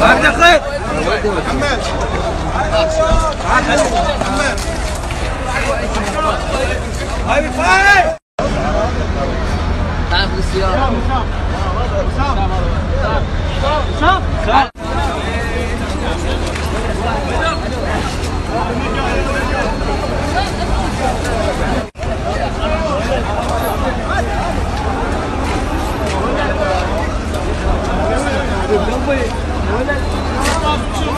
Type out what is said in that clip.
بعد خير حماد حماد هاي 你们会我们在